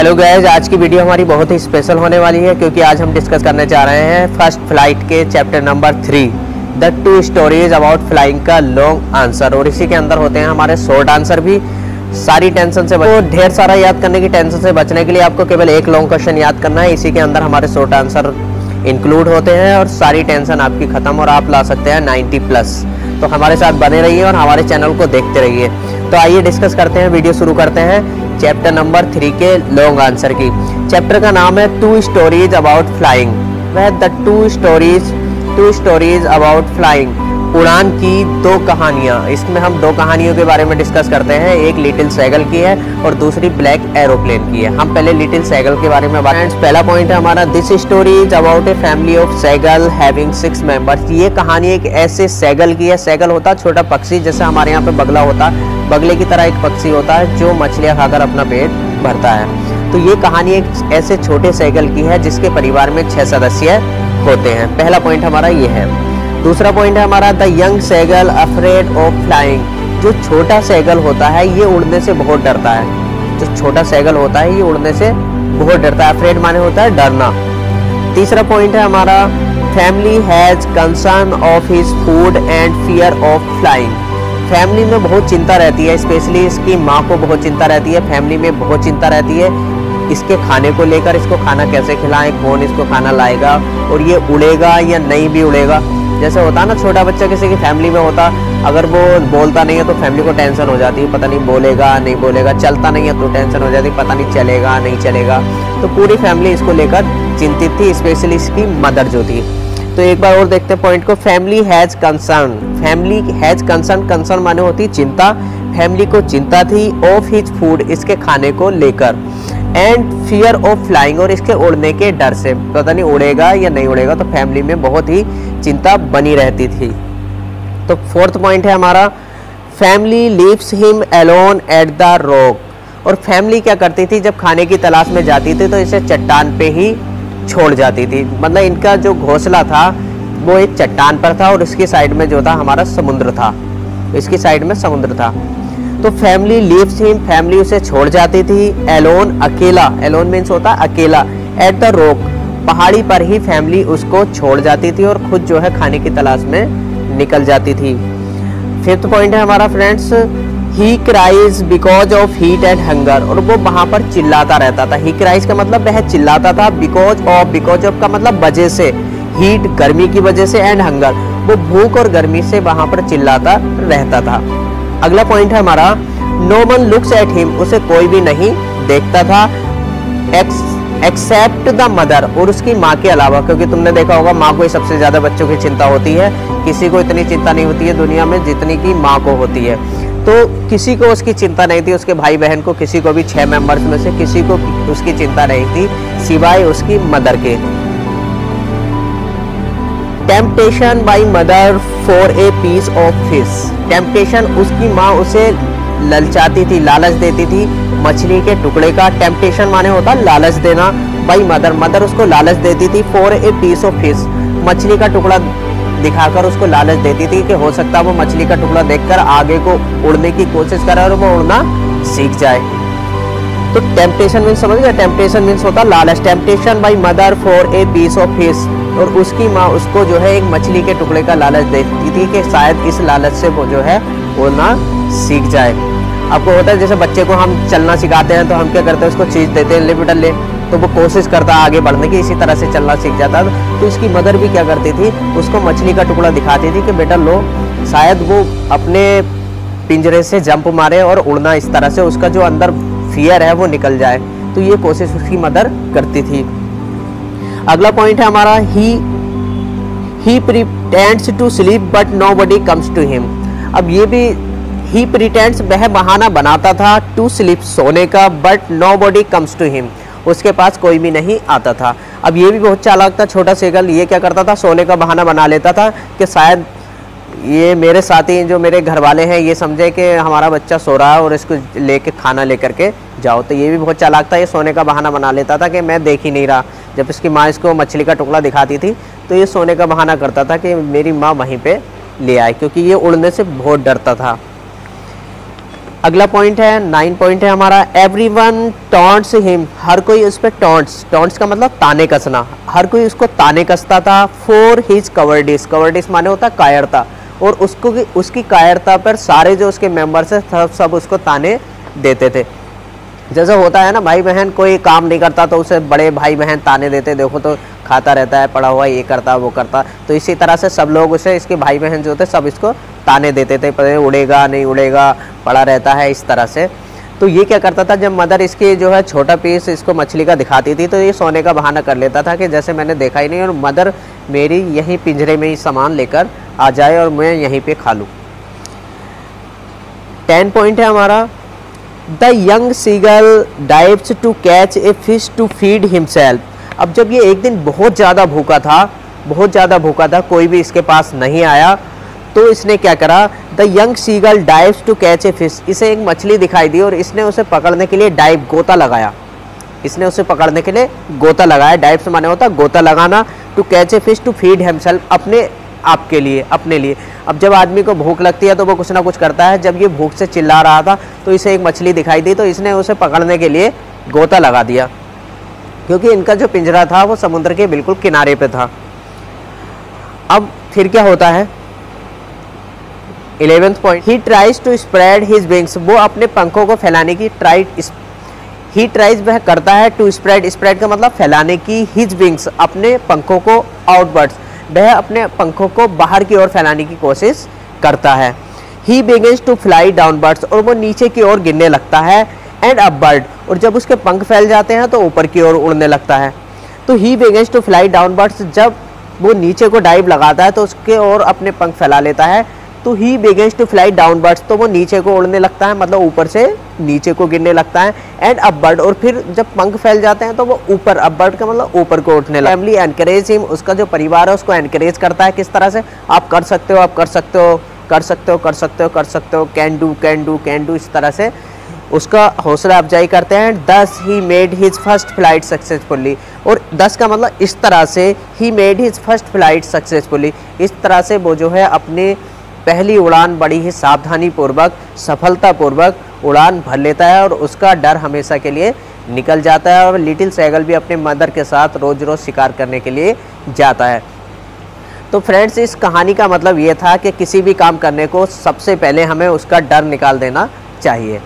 Hello guys आज की video हमारी बहुत ही स्पेशल होने वाली है, क्योंकि आज हम डिस्कस करने जा रहे हैं फ़र्स्ट फ़्लाइट के chapter number three the two stories about flying का लॉन्ग आंसर और इसी के अंदर होते हैं हमारे शॉर्ट आंसर भी। सारी टेंशन से तो ढेर सारा याद करने की टेंशन से बचने के लिए आपको केवल एक लॉन्ग क्वेश्चन याद करना है। इसी के अंदर हमारे शॉर्ट आंसर इंक्लूड होते हैं और सारी टेंशन आपकी ख़त्म और आप ला सकते हैं 90 प्लस तो हमारे साथ बने रहिए और हमारे चैनल को देखते रहिए। तो आइए डिस्कस करते हैं वीडियो शुरू करते हैं। चैप्टर नंबर थ्री के लॉन्ग आंसर की। चैप्टर का नाम है टू स्टोरीज अबाउट फ्लाइंग। वह the two stories two stories about flying. उड़ान की दो कहानियाँ। इसमें हम दो कहानियों के बारे में डिस्कस करते हैं। एक लिटिल सैगल की है और दूसरी ब्लैक एरोप्लेन की है। हम पहले लिटिल सैगल के बारे में बात पहला पॉइंट है हमारा this story is about a family of seagull having six members ये कहानी एक ऐसे सैगल की है। सैगल होता छोटा पक्षी जैसे हमारे यहाँ पे बगला होता। बगले की तरह एक पक्षी होता है जो मछलियाँ खाकर अपना पेट भरता है। तो ये कहानी एक ऐसे छोटे सैगल की है जिसके परिवार में छह सदस्य होते हैं। पहला पॉइंट हमारा ये है। दूसरा पॉइंट है हमारा the young seagull afraid of flying. जो छोटा सैगल होता है, ये उड़ने से बहुत डरता है। जो छोटा सैगल होता है, ये उड़ने से बहुत डरता है। अफ्रेड माने होता है डरना। तीसरा पॉइंट है हमारा, family has concern of his food and fear of flying. Family में बहुत चिंता रहती है स्पेशली इसकी माँ को बहुत चिंता रहती है फैमिली में बहुत चिंता रहती है। इसके खाने को लेकर इसको खाना कैसे खिलाएँ, कौन इसको खाना लाएगा, और ये उड़ेगा या नहीं भी उड़ेगा। जैसे होता ना, छोटा बच्चा किसी की फैमिली में होता, अगर वो बोलता नहीं है तो फैमिली को टेंशन हो जाती है, पता नहीं बोलेगा नहीं बोलेगा, चलता नहीं है तो टेंशन हो जाती पता नहीं चलेगा नहीं चलेगा। तो पूरी फैमिली इसको लेकर चिंतित थी स्पेशली इसकी मदर जो थी। तो एक बार और देखते हैं पॉइंट को. Family has concern family has concern concern माने होती चिंता. फैमिली को चिंता थी ऑफ़ हिज फ़ूड इसके खाने को लेकर. एंड फियर ऑफ़ फ्लाइंग और इसके उड़ने के डर से. पता नहीं उड़ेगा या नहीं उड़ेगा तो फैमिली में बहुत ही चिंता बनी रहती थी. तो फोर्थ पॉइंट है हमारा. Family lives him alone at the rock और फैमिली क्या करती थी? जब खाने की तलाश में जाती थी तो इसे चट्टान पे ही छोड़ जाती थी। मतलब इनका जो घोंसला था, वो एक चट्टान पर था और उसकी साइड में जो था, हमारा समुद्र था। इसकी साइड में समुद्र था। तो फैमिली लीव्स हिम फैमिली उसे छोड़ जाती थी। एलोन अकेला, एलोन मीन्स होता अकेला, एट द रोक, पहाड़ी पर ही फैमिली उसको छोड़ जाती थी और खुद जो है खाने की तलाश में निकल जाती थी। फिफ्थ पॉइंट है हमारा friends he cries because of heat and hunger और वो वहाँ पर चिल्लाता रहता था। ही क्राइज का मतलब वह चिल्लाता था बिकॉज़ ऑफ़ बिकॉज़ ऑफ़ का मतलब वजह से। हीट गर्मी की वजह से एंड हंगर वो भूख और गर्मी से वहाँ पर चिल्लाता रहता था। अगला पॉइंट है हमारा no one looks at him उसे कोई भी नहीं देखता था। एक्सेप्ट द मदर और उसकी माँ के अलावा, क्योंकि तुमने देखा होगा, माँ को ही सबसे ज़्यादा बच्चों की चिंता होती है। किसी को इतनी चिंता नहीं होती है दुनिया में जितनी की माँ को होती है। तो किसी को उसकी चिंता नहीं थी, उसके भाई बहन को, किसी को भी छह मेंबर्स में से किसी को उसकी चिंता नहीं थी, सिवाय उसकी मदर के। Temptation by mother for a piece of fish temptation उसकी माँ उसे ललचाती थी, लालच देती थी, मछली के टुकड़े का टेम्पटेशन माने होता, लालच देना। बाई मदर मदर उसको लालच देती थी for a piece of fish मछली का टुकड़ा दिखाकर उसको लालच देती थी कि हो सकता है वो मछली का टुकड़ा देखकर आगे को उड़ने की कोशिश करे और वो उड़ना सीख जाए। तो टेम्पटेशन मीन्स समझ गया टेम्पटेशन मीन्स होता लालच। Temptation by mother for a piece of fish और उसकी माँ उसको जो है एक मछली के टुकड़े का लालच देती थी कि शायद इस लालच से वो जो है उड़ना सीख जाए। आपको होता है जैसे बच्चे को हम चलना सिखाते हैं तो हम क्या करते हैं? उसको चीज़ देते हैं, ले बेटा ले। तो वो कोशिश करता आगे बढ़ने की, इसी तरह से चलना सीख जाता तो उसकी मदर भी क्या करती थी, उसको मछली का टुकड़ा दिखाती थी कि बेटा लो, शायद वो अपने पिंजरे से जंप मारे और उड़ना इस तरह से, उसका जो अंदर फियर है वो निकल जाए। तो ये कोशिश उसकी मदर करती थी। अगला पॉइंट है हमारा he he pretends to sleep but nobody comes to him अब ये भी ही प्रिटेंड्स वह बहाना बनाता था टू स्लीप सोने का but nobody comes to him उसके पास कोई भी नहीं आता था। अब ये भी बहुत चालाक था, छोटा सेगल ये क्या करता था? सोने का बहाना बना लेता था कि शायद ये मेरे साथी, जो मेरे घर वाले हैं, ये समझे कि हमारा बच्चा सो रहा है और इसको ले लेके, खाना लेकर के जाओ। तो ये भी बहुत चालाक था, ये सोने का बहाना बना लेता था कि मैं देख ही नहीं रहा। जब इसकी माँ इसको मछली का टुकड़ा दिखाती थी तो ये सोने का बहाना करता था कि मेरी माँ वहीं पे ले आए, क्योंकि ये उड़ने से बहुत डरता था। अगला पॉइंट है नाइन पॉइंट है हमारा। एवरी वन टॉन्ट्स हिम हर कोई उस पर टॉन्ट्स टॉन्ट्स का मतलब ताने कसना। हर कोई उसको ताने कसता था फॉर हिज कवर्डिस कवर्डिस माने होता कायरता। और उसको उसकी कायरता पर सारे जो उसके मेंबर्स हैं, सब सब उसको ताने देते थे। जैसे होता है ना, भाई बहन, कोई काम नहीं करता तो उसे बड़े भाई बहन ताने देते। देखो तो खाता रहता है, पढ़ा हुआ, ये करता, वो करता। तो इसी तरह से सब लोग उसे, इसके भाई बहन जो थे, सब इसको ताने देते थे, पता नहीं उड़ेगा नहीं उड़ेगा, पड़ा रहता है इस तरह से। तो ये क्या करता था, जब मदर इसके जो है छोटा पीस इसको मछली का दिखाती थी तो ये सोने का बहाना कर लेता था कि जैसे मैंने देखा ही नहीं, और मदर मेरी यहीं पिंजरे में ही सामान लेकर आ जाए और मैं यहीं पे खा लूँ। टेन पॉइंट है हमारा। The young seagull dives to catch a fish to feed himself अब जब ये एक दिन बहुत ज़्यादा भूखा था, बहुत ज़्यादा भूखा था, कोई भी इसके पास नहीं आया तो इसने क्या करा? The young seagull dives to catch a fish इसे एक मछली दिखाई दी और इसने उसे पकड़ने के लिए डाइव गोता लगाया। इसने उसे पकड़ने के लिए गोता लगाया। डाइव से माने होता गोता लगाना to catch a fish to feed himself अपने आप के लिए, अपने लिए। अब जब आदमी को भूख लगती है तो वो कुछ ना कुछ करता है। जब ये भूख से चिल्ला रहा था तो इसे एक मछली दिखाई दी तो इसने उसे पकड़ने के लिए गोता लगा दिया। क्योंकि इनका जो पिंजरा था वो समुद्र के बिल्कुल किनारे पे था। अब फिर क्या होता है? Eleventh point he tries to spread his wings वो अपने पंखों को फैलाने की ट्राई ही ट्राइज वह करता है टू स्प्रेड स्प्रेड का मतलब फैलाने की हिज विंग्स अपने पंखों को आउटवर्ड्स वह अपने पंखों को बाहर की ओर फैलाने की कोशिश करता है. He begins to fly downwards और वो नीचे की ओर गिरने लगता है एंड अपबर्ड और जब उसके पंख फैल जाते हैं तो ऊपर की ओर उड़ने लगता है. तो he begins to fly downwards जब वो नीचे को डाइव लगाता है तो उसके और अपने पंख फैला लेता है तो he begins to fly downwards तो वो नीचे को उड़ने लगता है मतलब ऊपर से नीचे को गिरने लगता है एंड अपबर्ड और फिर जब पंख फैल जाते हैं तो वो ऊपर अपबर्ड का मतलब ऊपर को उठने लगता है। फैमिली एनकरेज हिम उसका जो परिवार है, उसको एनकरेज करता है, किस तरह से? आप कर सकते हो, आप कर सकते हो, कर सकते हो, कर सकते हो, कर सकते हो can do can do can do इस तरह से। उसका हौसला अफजाई करते हैं and thus he made his first flight successfully और दस का मतलब इस तरह से he made his first flight successfully इस तरह से वो जो है, अपने पहली उड़ान बड़ी ही सावधानी पूर्वक सफलतापूर्वक उड़ान भर लेता है और उसका डर हमेशा के लिए निकल जाता है और लिटिल सैगल भी अपने मदर के साथ रोज़ रोज़ शिकार करने के लिए जाता है। तो फ्रेंड्स, इस कहानी का मतलब ये था कि किसी भी काम करने को सबसे पहले हमें उसका डर निकाल देना चाहिए।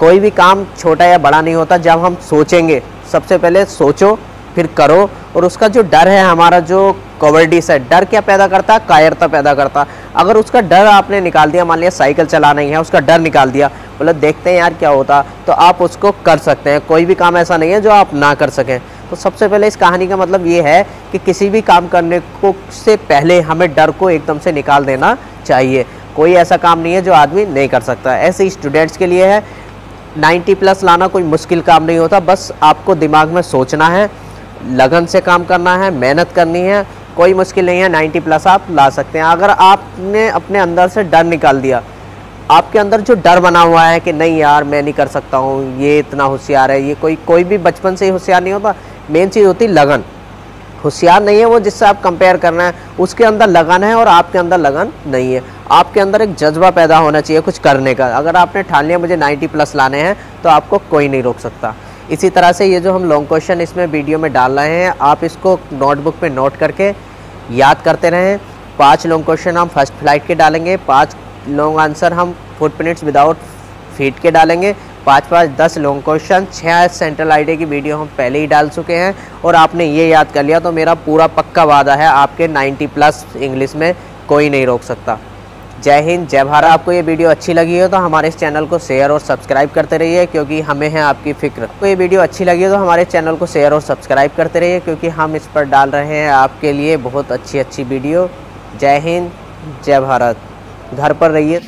कोई भी काम छोटा या बड़ा नहीं होता, जब हम सोचेंगे, सबसे पहले सोचो फिर करो। और उसका जो डर है, हमारा जो कवर्डिस है, डर क्या पैदा करता? है कायरता पैदा करता। अगर उसका डर आपने निकाल दिया, मान लिया साइकिल चलाना ही है, उसका डर निकाल दिया, बोले देखते हैं यार क्या होता तो आप उसको कर सकते हैं। कोई भी काम ऐसा नहीं है जो आप ना कर सकें। तो सबसे पहले इस कहानी का मतलब ये है कि किसी भी काम करने को से पहले हमें डर को एकदम से निकाल देना चाहिए। कोई ऐसा काम नहीं है जो आदमी नहीं कर सकता। ऐसे स्टूडेंट्स के लिए है 90 प्लस लाना कोई मुश्किल काम नहीं होता। बस आपको दिमाग में सोचना है। लगन से काम करना है, मेहनत करनी है, कोई मुश्किल नहीं है 90 प्लस आप ला सकते हैं। अगर आपने अपने अंदर से डर निकाल दिया, आपके अंदर जो डर बना हुआ है कि नहीं यार, मैं नहीं कर सकता हूँ, ये इतना होशियार है, ये कोई कोई भी बचपन से ही होशियार नहीं होता। मेन चीज़ होती लगन। होशियार नहीं है वो जिससे आप कंपेयर करना है, उसके अंदर लगन है और आपके अंदर लगन नहीं है। आपके अंदर एक जज्बा पैदा होना चाहिए कुछ करने का। अगर आपने ठान लिया, मुझे 90 प्लस लाने हैं तो आपको कोई नहीं रोक सकता। इसी तरह से ये जो हम लॉन्ग क्वेश्चन इसमें वीडियो में डाल रहे हैं, आप इसको नोटबुक पे नोट करके याद करते रहें। पाँच लॉन्ग क्वेश्चन हम फ़र्स्ट फ़्लाइट के डालेंगे, पाँच लॉन्ग आंसर हम फुट मिनट्स विदाउट फीट के डालेंगे। पाँच पाँच दस लॉन्ग क्वेश्चन छः सेंट्रल आईडी की वीडियो हम पहले ही डाल चुके हैं। और आपने ये याद कर लिया तो मेरा पूरा पक्का वादा है, आपके 90 प्लस इंग्लिश में कोई नहीं रोक सकता। जय हिंद, जय भारत। आपको ये वीडियो अच्छी लगी हो तो हमारे इस चैनल को शेयर और सब्सक्राइब करते रहिए, क्योंकि हमें है आपकी फ़िक्र। आपको ये वीडियो अच्छी लगी हो तो हमारे चैनल को शेयर और सब्सक्राइब करते रहिए, क्योंकि हम इस पर डाल रहे हैं आपके लिए बहुत अच्छी अच्छी वीडियो। जय हिंद, जय भारत। घर पर रहिए।